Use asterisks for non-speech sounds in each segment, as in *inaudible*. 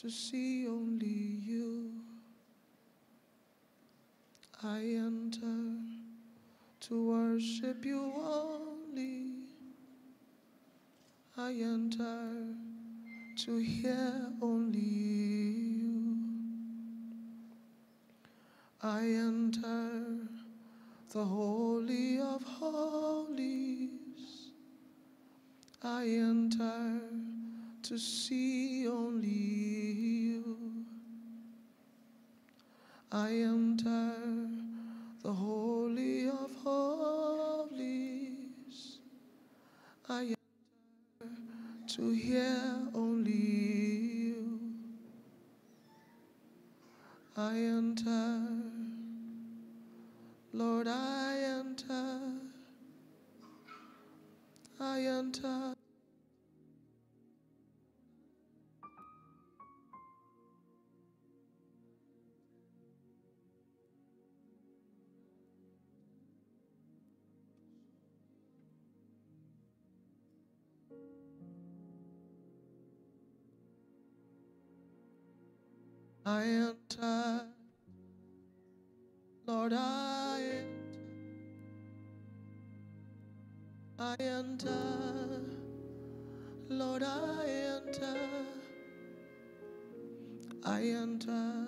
to see only you. I enter to worship you only. I enter to hear only you. I enter the Holy of Holies. I enter to see only you. I enter the Holy of Holies. I enter to hear only you. I enter, Lord, I enter. I enter. I enter, Lord, I enter. I enter, Lord, I enter. I enter,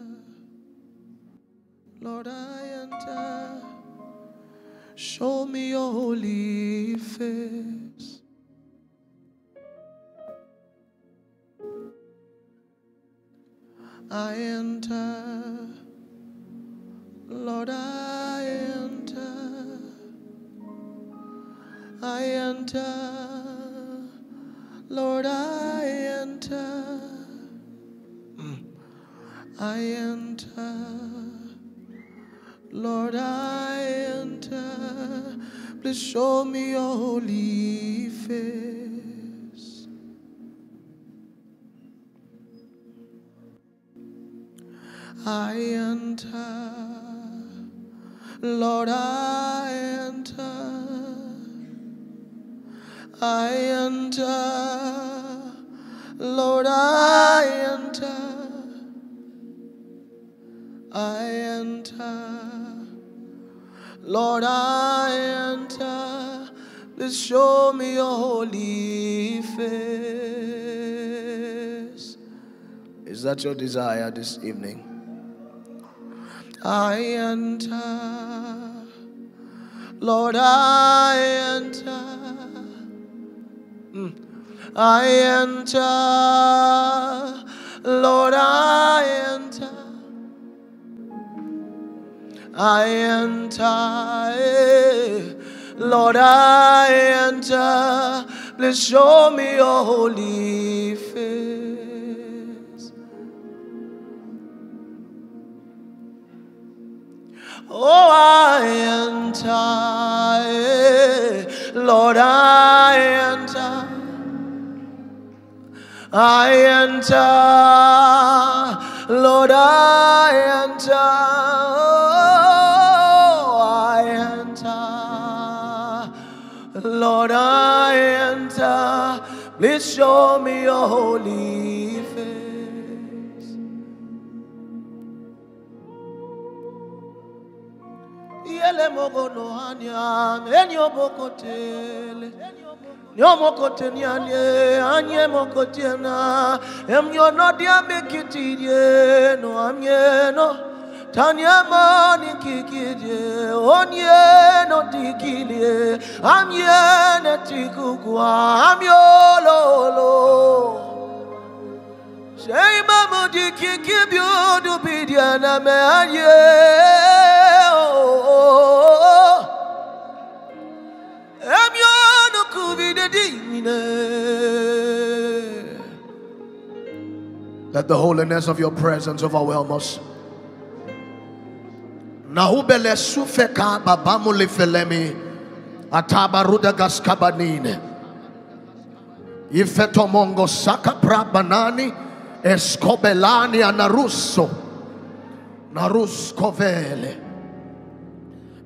Lord, I enter. Show me your holy face. I enter, Lord, I enter. I enter, Lord, I enter. Mm. I enter, Lord, I enter. Please show me your holy face. I enter, Lord, I enter. I enter, Lord, I enter. I enter, Lord, I enter. Please show me your holy face. Is that your desire this evening? I enter, Lord, I enter. Mm. I enter, Lord, I enter. I enter. Lord, I enter. Please show me your holy face. Oh, I enter, eh. Lord, I enter. I enter, Lord, I enter. Oh, I enter, Lord, I enter. Please show me your holy Yele mogono hanyam, enyo bokotele. Nyomokote nyanye, anye mokote na, emnyono diambe kitidye, no amyeno. Tanyama nikikidye, onye no tikilye, amyene tikukwa, amyololo. Byodu bidyana me anye. Let the holiness of your presence overwhelm us. Nahubele sufeka babamu lifelemi atabaruda gaskabanine. Ifeto mongo saka prabanani. Escobelani anarusso. Narusko vele.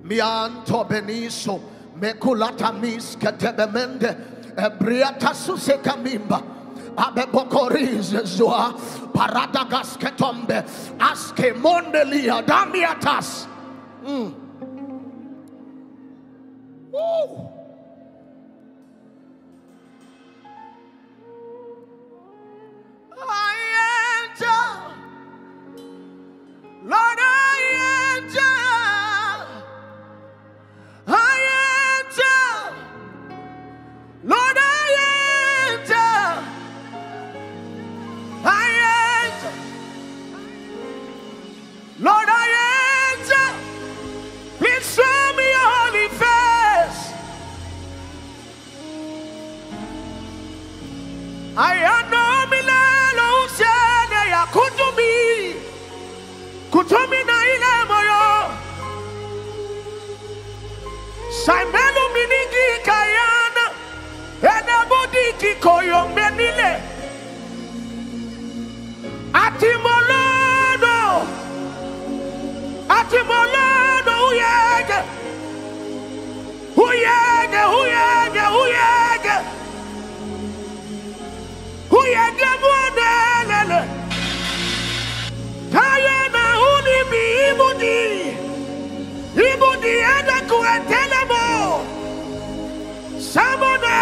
Mianto beniso mekulata mis ketebemende ebriata susekamimba Abebokorizezua, Paradagasketombe, Aske Mondelia, Damiatas. Mm. Woo. Kuentelemo. Samone.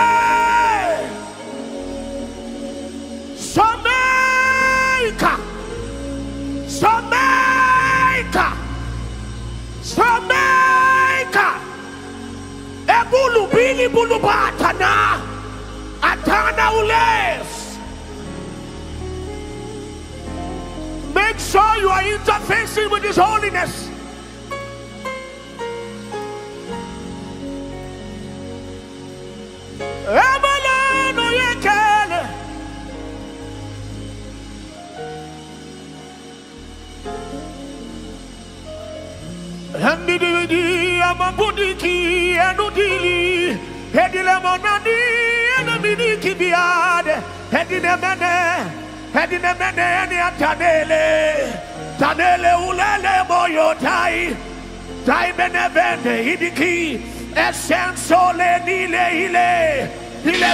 Someika. Someika. Someika. Ebulu bili bulu batana. Atana ules. Make sure you are interfacing with His holiness. Hedile monani enamidiki biade Hedine mene mene atanele nile ile Ile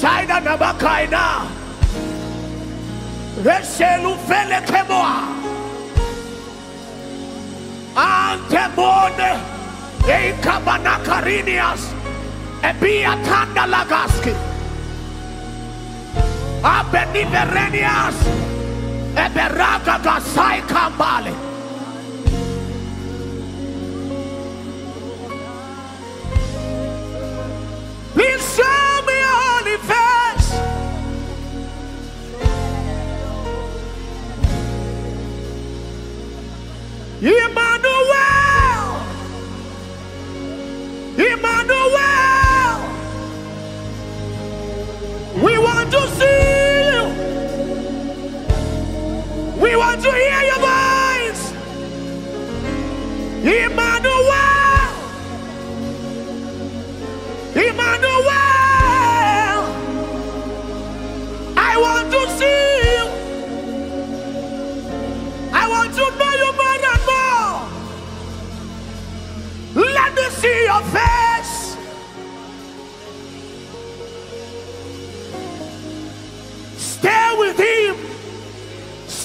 saidana bakaina fele kemoa Antemone Eikabana karinias Ebia tanda lagaski. Abeniverenias Eberaga gasai kambale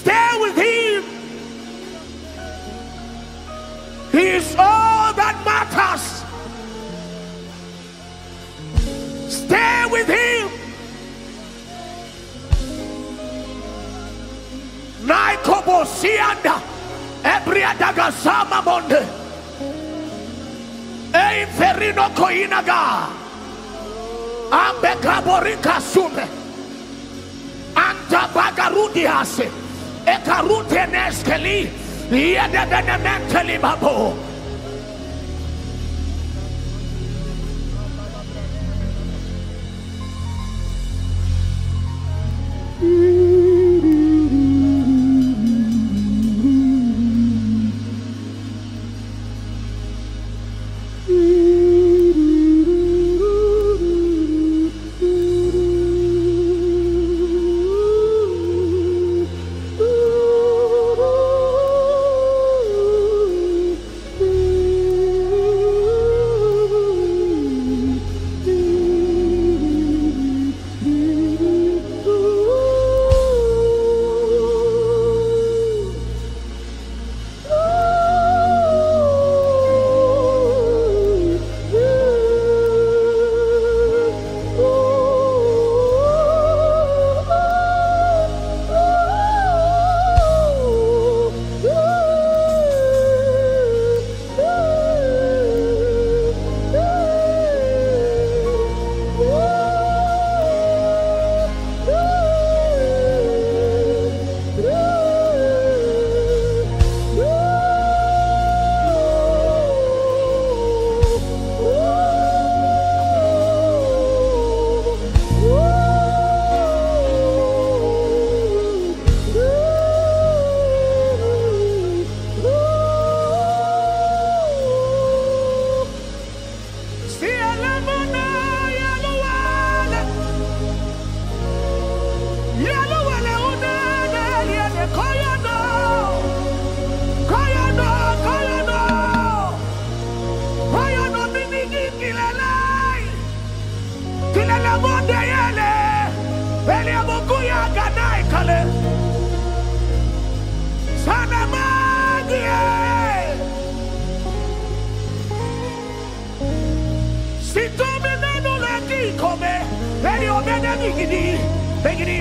Stay with him. He is all that matters. Stay with him. Naikobo sianda. Ebriadaga sama monde. Einferino koinaga. Ambe kaborika sume. Anta bagarudi hase. Ekarute neskeli. Yede benementeli babo.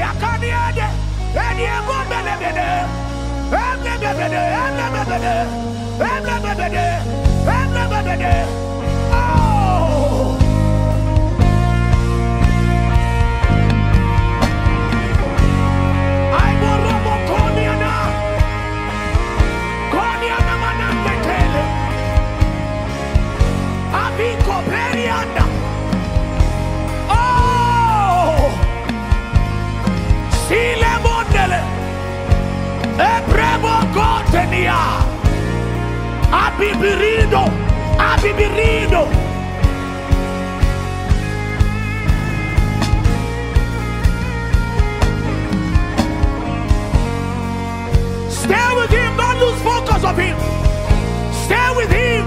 Akaniade eni ebo belebede emebebede emebebede emebebede emebebede gotenia abibirido abibirido Stay with him, don't lose focus of him. Stay with him.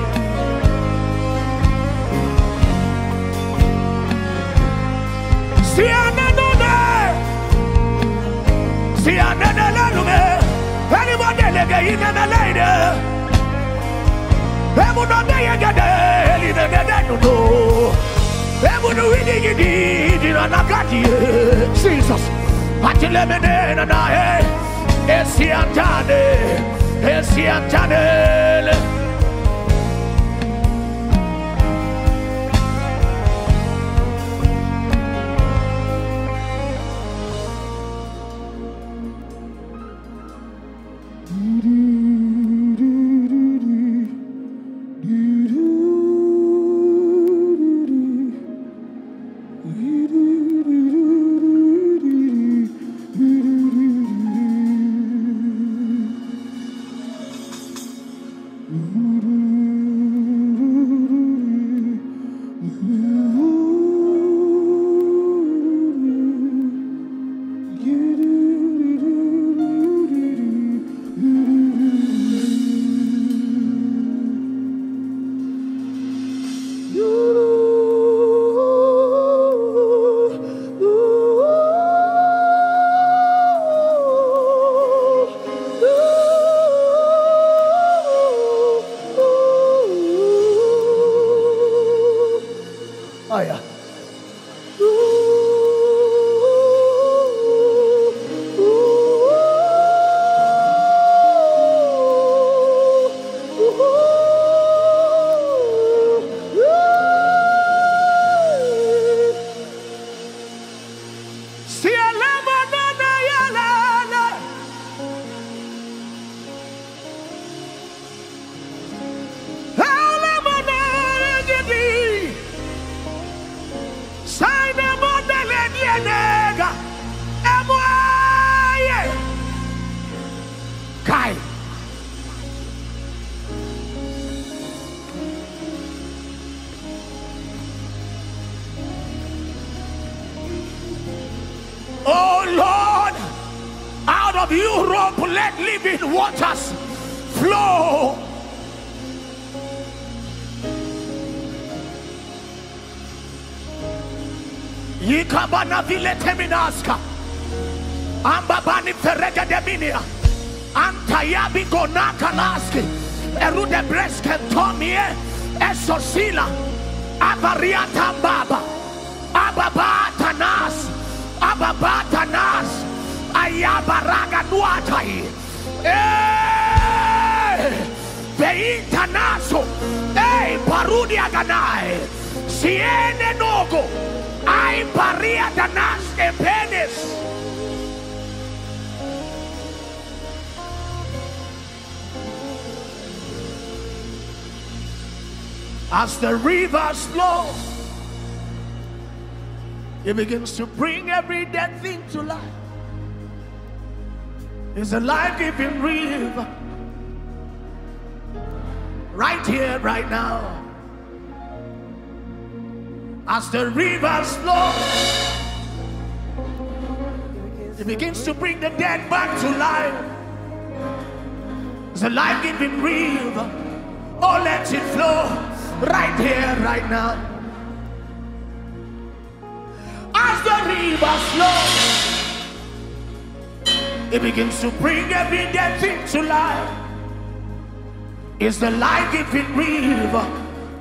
See another See another lume. Anybody like in the lady. Emu no de yegede, eli de de de no no. Emu gidi, di na. Jesus, atile mene na na eh. Esosila. Avariata baba. Ababata nas. Ababata nas. Ayabaraga nuatai. Eh! Beita naso. Eh! Parudi aganai. Siene nogo. Ai paria danas epenes. As the rivers flow, it begins to bring every dead thing to life. It's a life-giving river. Right here, right now. As the rivers flow, it begins to bring the dead back to life. It's a life-giving river. Oh, let it flow right here, right now. As the river flows, it begins to bring every dead thing to life. Is the life-giving river.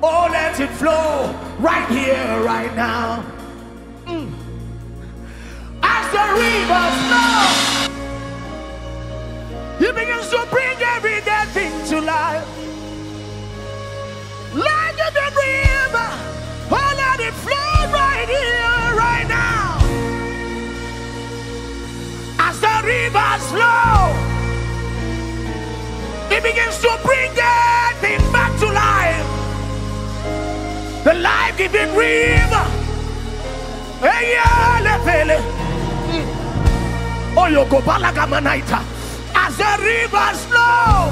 Oh, let it flow right here, right now. Mm. As the river flows, it begins to bring begins to bring that thing back to life. The life giving river. Oh, As the rivers flow,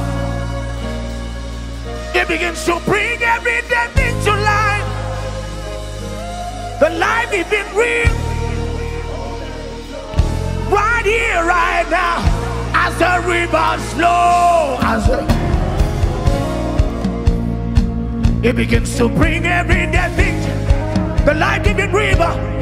it begins to bring every dead thing to life. The life giving river. Right here, right now as the rivers flow, as the... it begins to bring every day the life-giving river.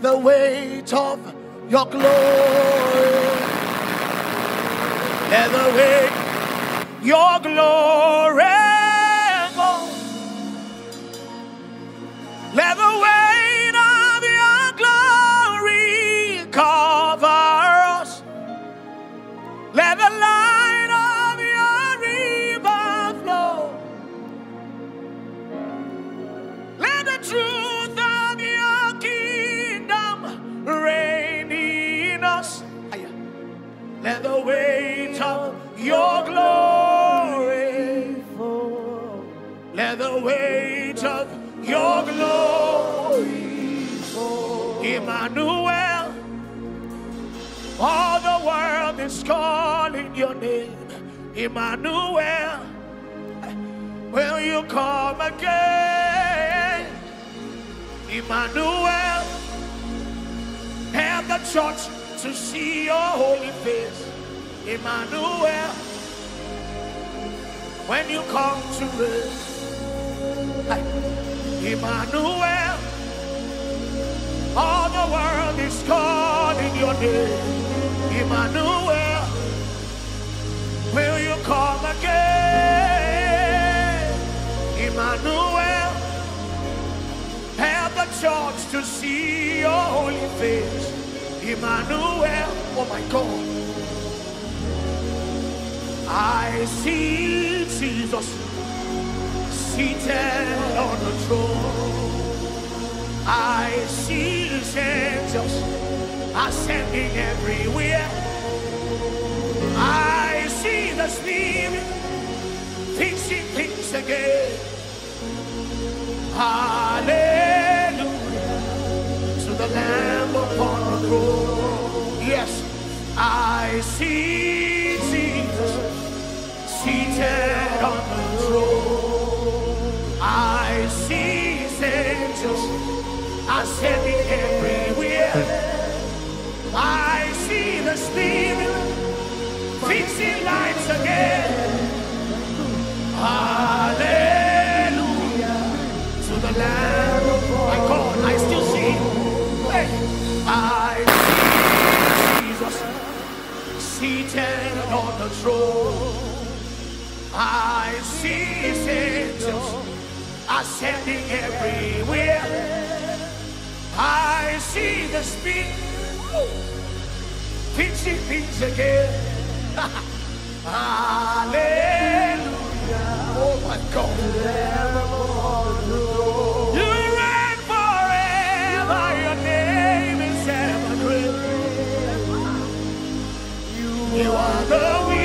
Let the weight of your glory, let the weight your glory Let the weight of your glory fall. Let the weight of your glory fall. Emmanuel, all the world is calling your name. Emmanuel, will you come again? Emmanuel, help the church to see your holy face. Emmanuel, when you come to rest. Emmanuel, all the world is calling your name. Emmanuel, will you come again? Emmanuel, help the church to see your holy face. Emmanuel, oh my God. I see Jesus seated on the throne. I see his angels ascending everywhere. I see the Spirit fixing things again. Hallelujah to the Lamb upon Yes, I see Jesus seated on the throne. I see angels ascending everywhere. I see the Spirit fixing lights again. Hallelujah seated on the throne. I see his angels ascending everywhere. I see the Spirit fixing things again. *laughs* Hallelujah. Oh my God. You are the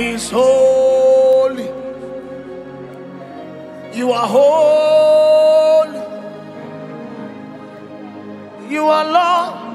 is holy. You are holy. You are Lord.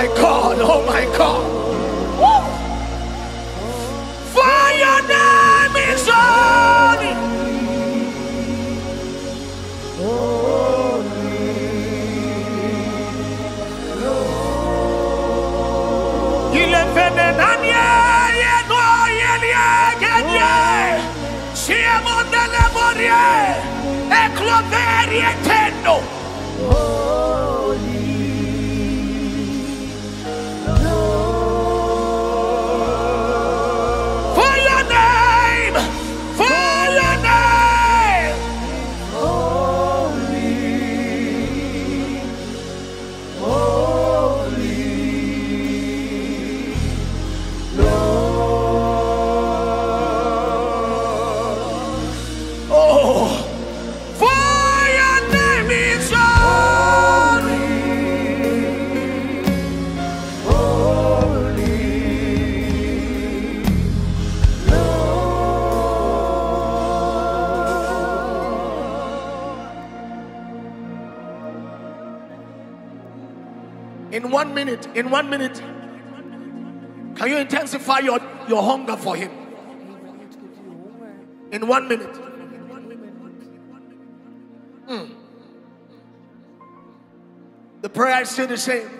My God, oh my God. Woo. For your name is holy. Ile fene nanye ye no ye ye genye. Sie mondele morie. E cloveri etendo. For one minute, in one minute, can you intensify your, your hunger for Him? In one minute. Mm. The prayer is still the same.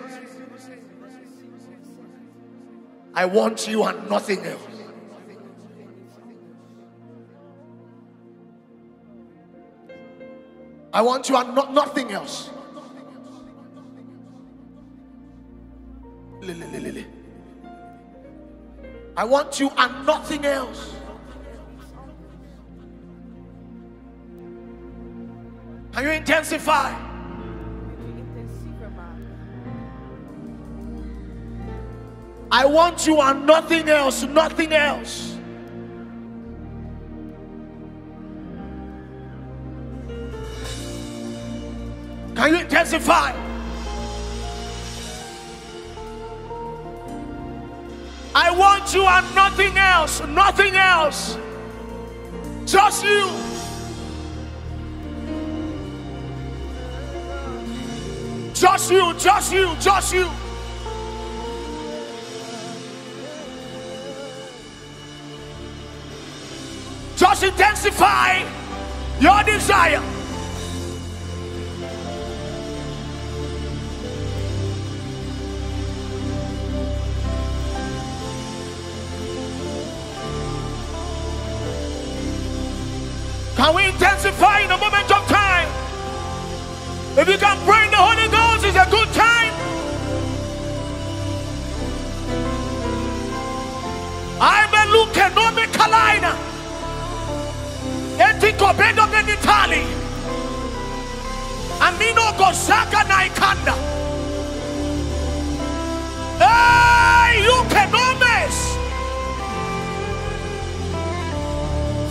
I want you and nothing else. I want you and not nothing else. I want you and nothing else. Can you intensify? I want you and nothing else, nothing else. Can you intensify? I you and nothing else, nothing else. Just you. Just you, just you, just you. Just intensify your desire. If you can pray in the Holy Ghost, it's a good time. I'm a and no me kalina. Etiko bendo genitali. Amino gosaka na ikanda. Hey, you can almost.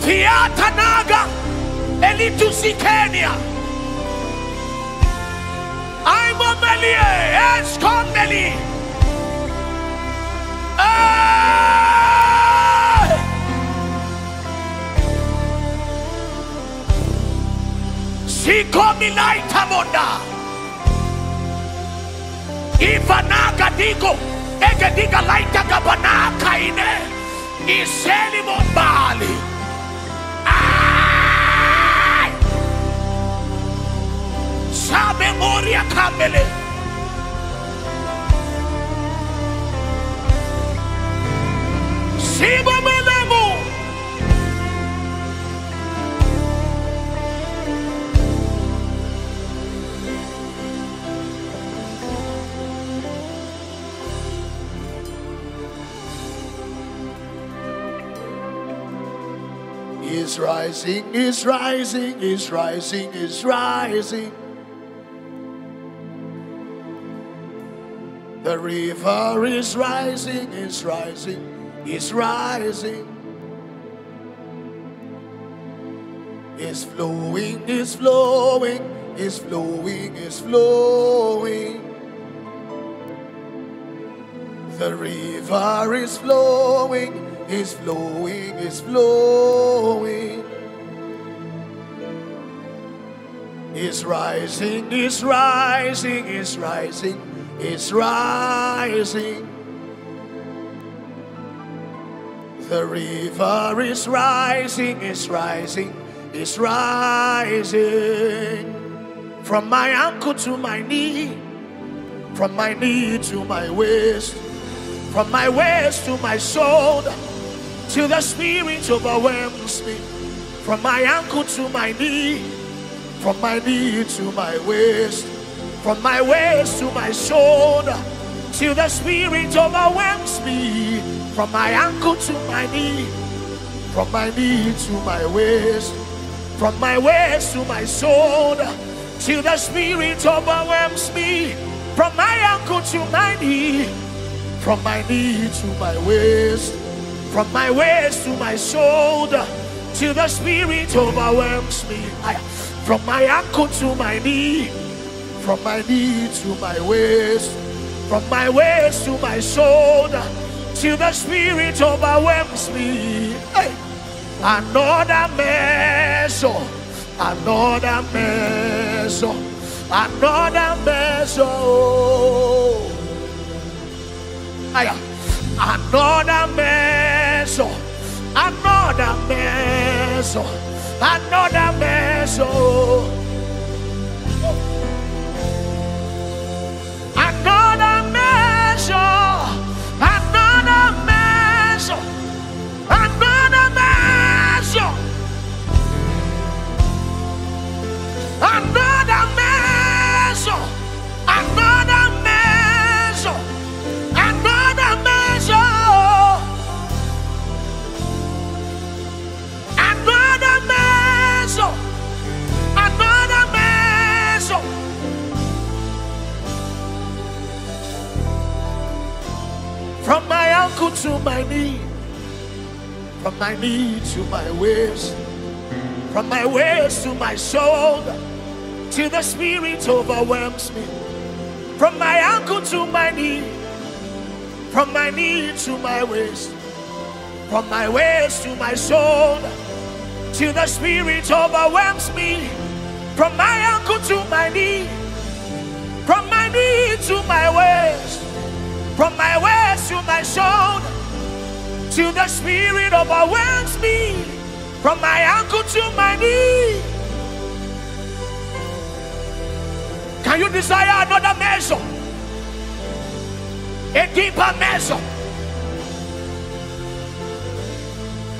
Fiata naga. Elitusi Kenya. I'm a melie. Escomeli. Hey! Sikomi laita monda. Ivanaga digo. Ege diga laita gaba. Iselimon Bali. Ai! Sabe Moria Kamele. Siba Melemo. is rising, is rising, is rising, is rising. The river is rising, is rising, is rising. Is flowing, is flowing, is flowing, is flowing. The river is flowing, is flowing, is flowing. Is rising, is rising, is rising, is rising. The river is rising, is rising, is rising. From my ankle to my knee, from my knee to my waist, from my waist to my shoulder, till the spirit overwhelms me. From my ankle to my knee, from my knee to my waist, from my waist to my shoulder, till the spirit overwhelms me. From my ankle to my knee, from my knee to my waist, from my waist to my shoulder, till the spirit overwhelms me. From my ankle to my knee, from my knee to my waist, from my waist to my shoulder, till the spirit overwhelms me. I, from my ankle to my knee, from my knee to my waist, from my waist to my shoulder, till the spirit overwhelms me. Hey. Another measure, another measure, another measure. Aya. Another measure, another measure, another measure. Another measure, measure, another measure, another my to my waist, from my waist to my shoulder, till the spirit overwhelms me. From my ankle to my knee, from my knee to my waist, from my waist to my shoulder, till the spirit overwhelms me. From my ankle to my knee, from my knee to my waist, from my waist to my shoulder, till the spirit overwhelms me. From my ankle to my knee. Can you desire another measure? A deeper measure.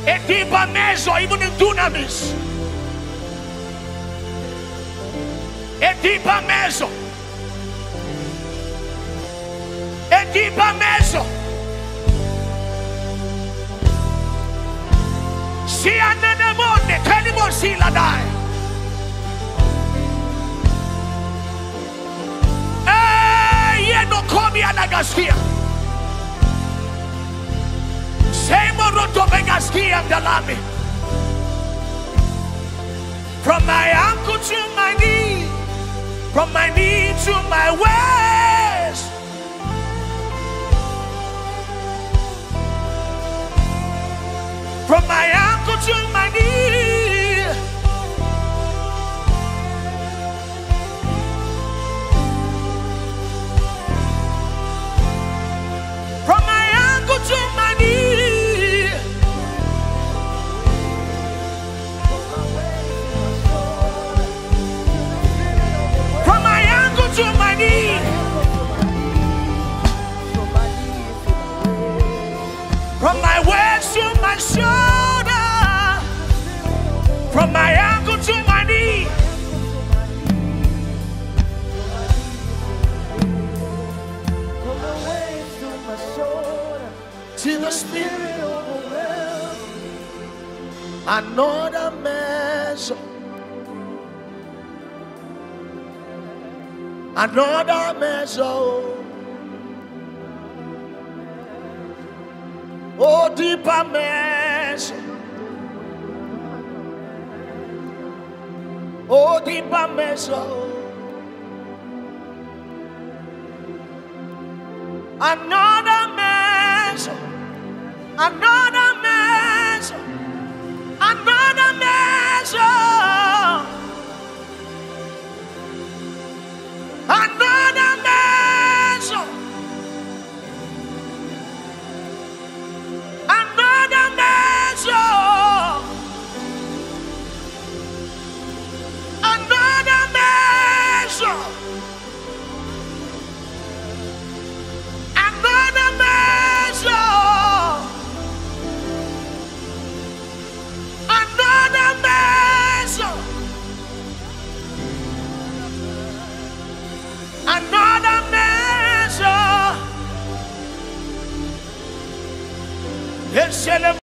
A deeper measure, even in dunamis. A deeper measure. A deeper measure. Eh, from my ankle to my knee, from my knee to my waist. From my ankle go to my knee. From my ankle to my knee. From my ankle to my knee. From my waist to my shoulder. To the spirit. overwhelmed. Another measure. Another measure. Oh, deeper measure. Oh, deeper measure. Another measure. Another Shalom.